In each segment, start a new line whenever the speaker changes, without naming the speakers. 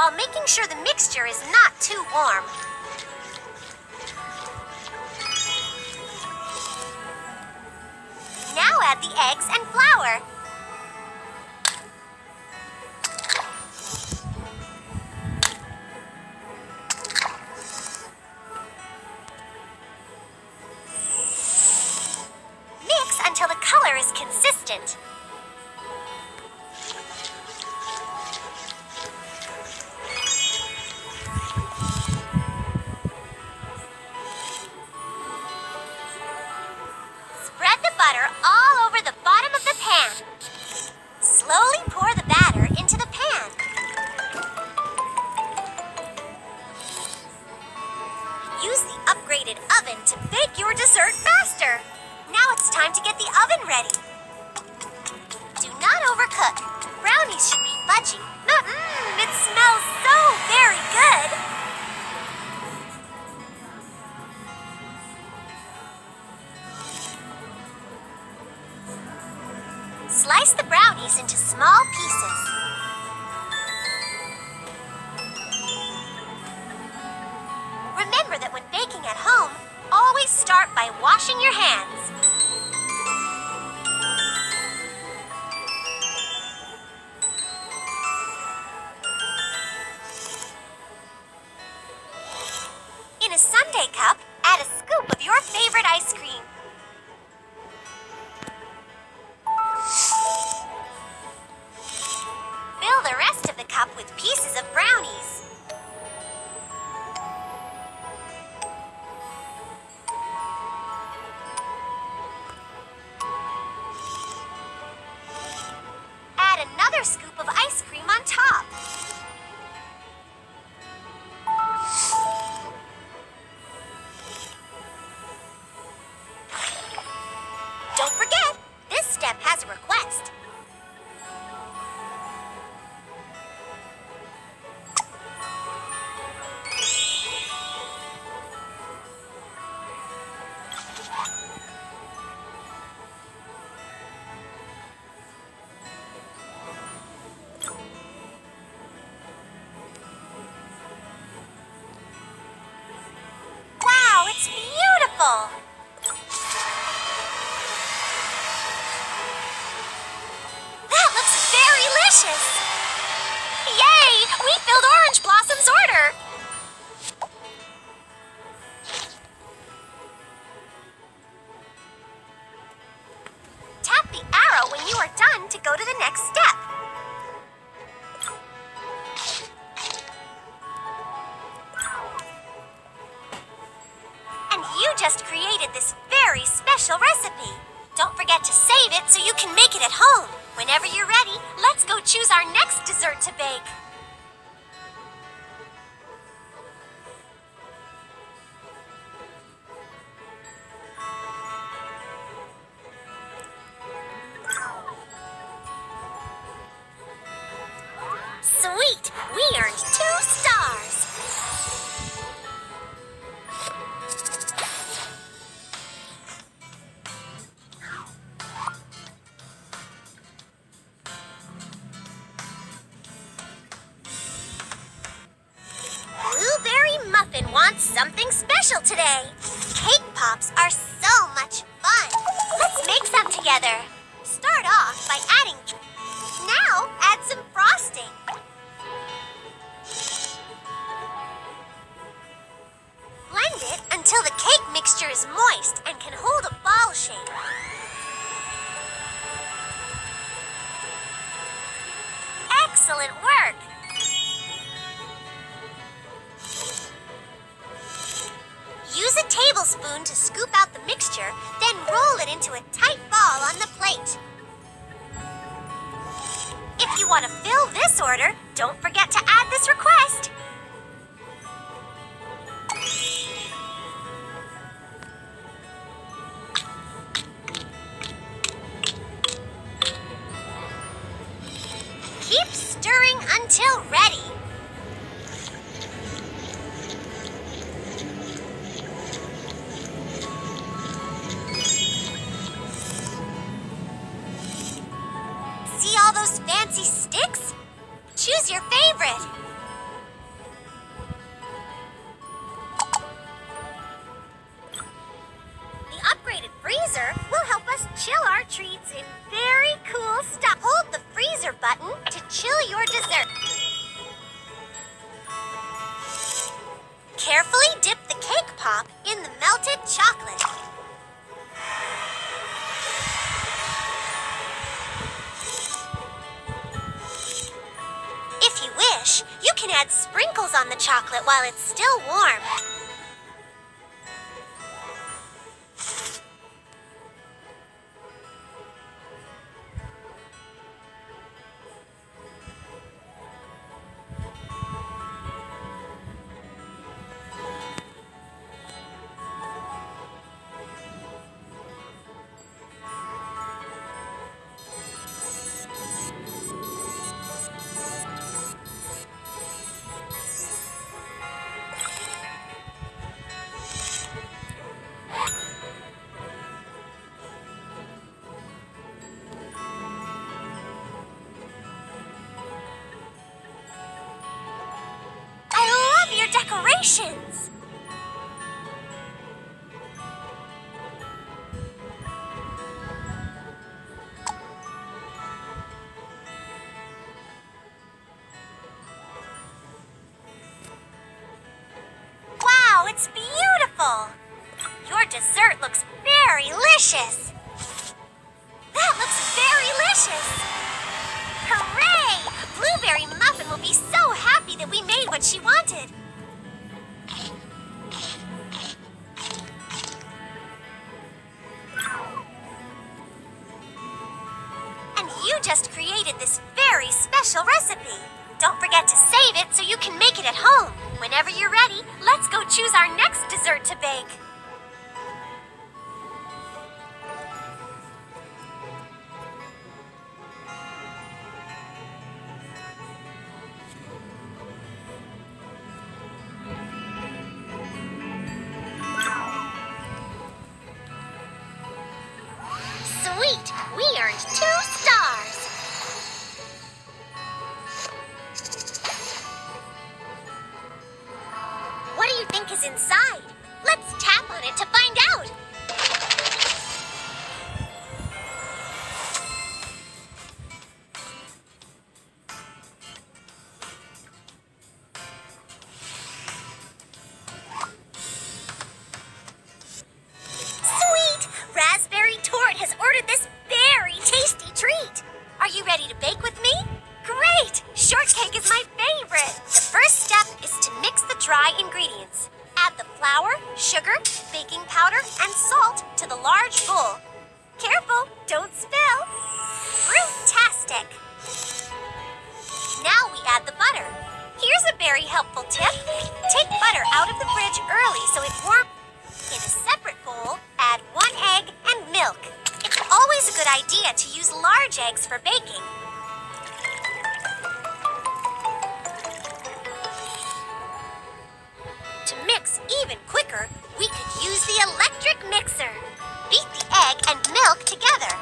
while making sure the mixture is not too warm. Now add the eggs and flour. The arrow when you are done to go to the next step. And you just created this very special recipe. Don't forget to save it so you can make it at home. Whenever you're ready, let's go choose our next dessert to bake. Sweet! We earned two stars! Blueberry Muffin wants something special today. Cake pops are so much fun. Let's make some together. Start off by adding. Now add some frosting. Blend it until the cake mixture is moist and can hold a ball shape. Excellent work! Use a tablespoon to scoop out the mixture, then roll it into a tight ball on the plate. If you want to fill this order, don't forget to add this request. Carefully dip the cake pop in the melted chocolate. If you wish, you can add sprinkles on the chocolate while it's still warm. Decorations! Wow, it's beautiful! Your dessert looks berrylicious! That looks very licious! Hooray! Blueberry Muffin will be so happy that we made what she wanted. Created this very special recipe. Don't forget to save it so you can make it at home. Whenever you're ready, let's go choose our next dessert to bake. Baking powder, and salt to the large bowl. Careful, don't spill. Fruitastic! Now we add the butter. Here's a very helpful tip. Take butter out of the fridge early so it warms. In a separate bowl, add one egg and milk. It's always a good idea to use large eggs for baking. To mix even quicker, use the electric mixer. Beat the egg and milk together.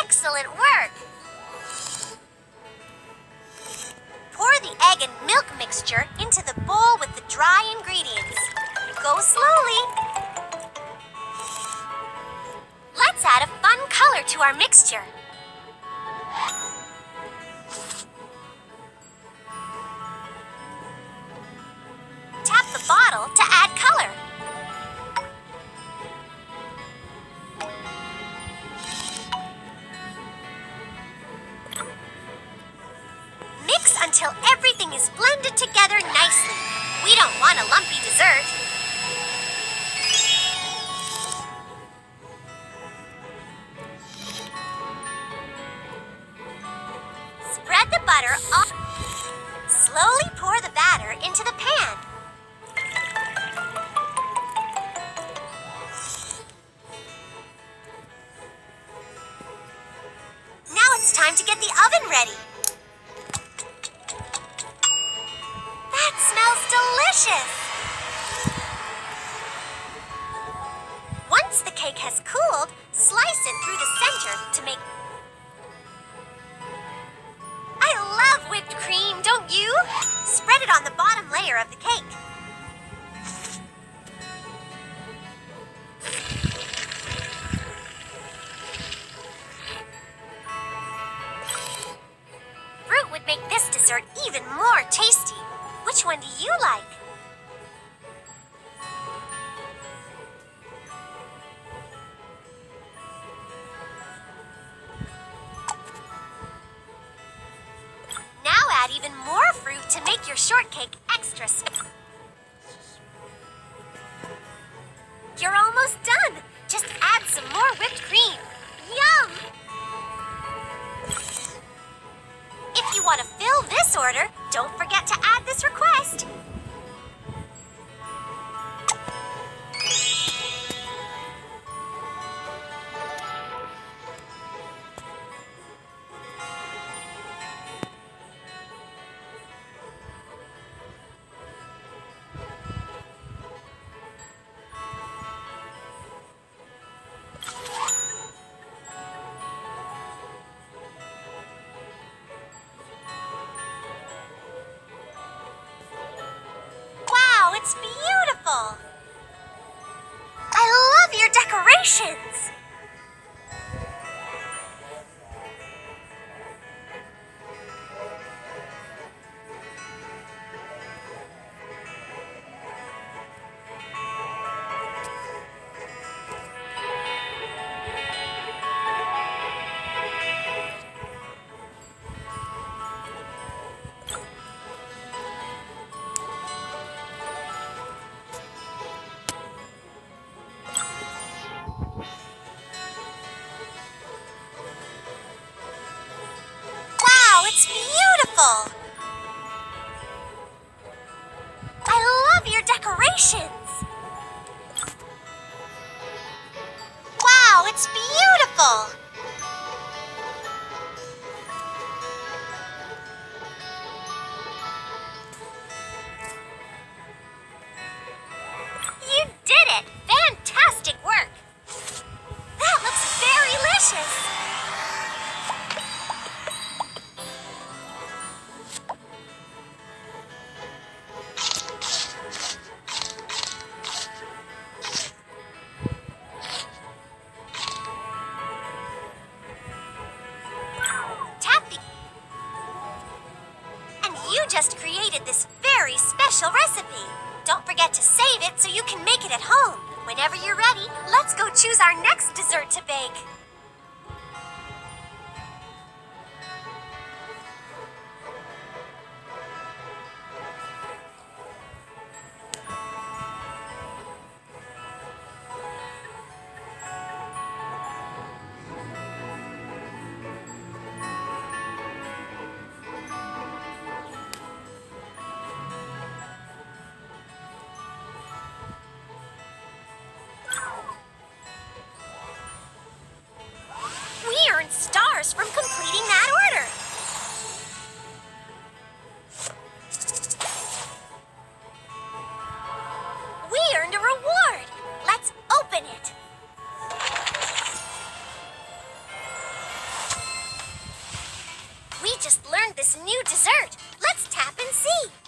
Excellent work! Pour the egg and milk mixture into the bowl with the dry ingredients. Go slowly. Let's add a fun color to our mixture. Spread the butter all... Slowly pour the batter into the pan. Now it's time to get the oven ready. That smells delicious! Once the cake has cooled, slice it through the center you? Spread it on the bottom to make your shortcake extra sweet. You're almost done. Just add some more whipped cream. Yum! If you want to fill this order, don't forget to add this request. It's beautiful! I love your decorations! This very special recipe. Don't forget to save it so you can make it at home. Whenever you're ready, let's go choose our next dessert to bake. Just learned this new dessert. Let's tap and see.